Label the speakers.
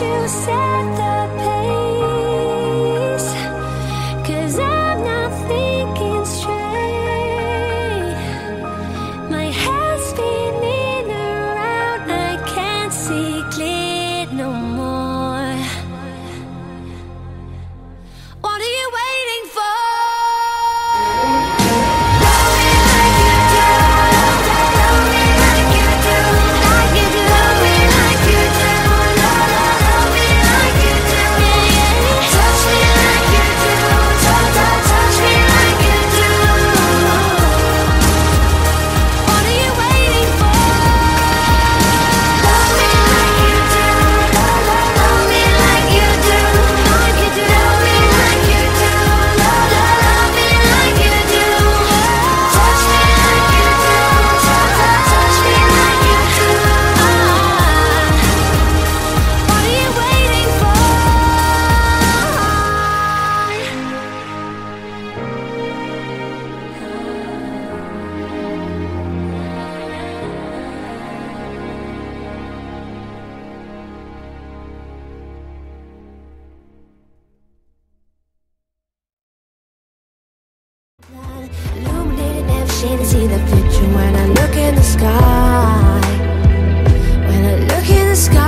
Speaker 1: you said that didn't see the picture when I look in the sky. When I look in the sky.